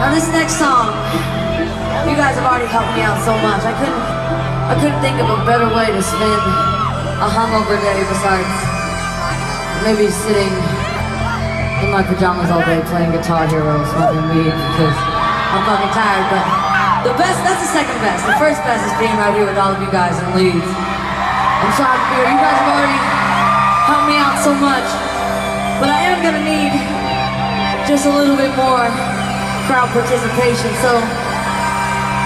Now this next song, you guys have already helped me out so much. I couldn't, I couldn't think of a better way to spend a hungover day besides maybe sitting in my pajamas all day playing Guitar Hero, smoking weed because I'm fucking tired. But the best, that's the second best. The first best is being right here with all of you guys in Leeds. I'm sorry be. You guys have already helped me out so much, but I am gonna need just a little bit more crowd participation. So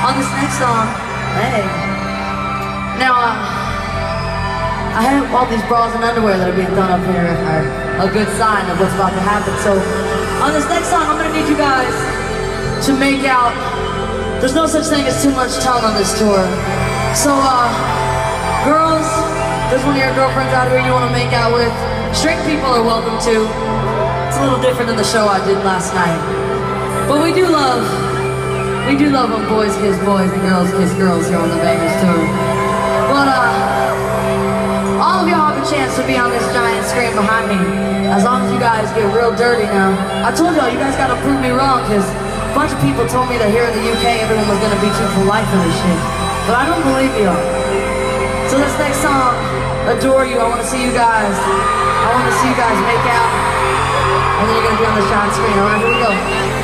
on this next song, hey. Now, uh, I have all these bras and underwear that are being thrown up here are a good sign of what's about to happen. So on this next song, I'm gonna need you guys to make out. There's no such thing as too much tongue on this tour. So, uh, girls, there's one of your girlfriends out here you wanna make out with. Straight people are welcome too. It's a little different than the show I did last night. But we do love, we do love when boys kiss boys and girls kiss girls here on the Vegas tour. But uh, all of y'all have a chance to be on this giant screen behind me. As long as you guys get real dirty now. I told y'all, you guys gotta prove me wrong, because a bunch of people told me that here in the UK everyone was gonna be too polite for this shit. But I don't believe y'all. So this next song, Adore You, I wanna see you guys. I wanna see you guys make out. And then you're gonna be on the giant screen. Alright, here we go.